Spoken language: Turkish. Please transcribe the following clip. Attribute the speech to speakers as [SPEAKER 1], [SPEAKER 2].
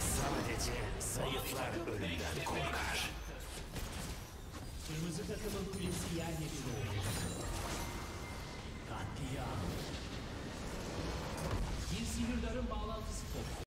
[SPEAKER 1] Sadece zayıflar ölümden korkar.
[SPEAKER 2] Kırmızı takımın kulesi yerle bir oldu. Katliam. Bir sihirdarın bağlantısı koptu.